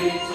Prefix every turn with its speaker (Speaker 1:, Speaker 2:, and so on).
Speaker 1: Peace.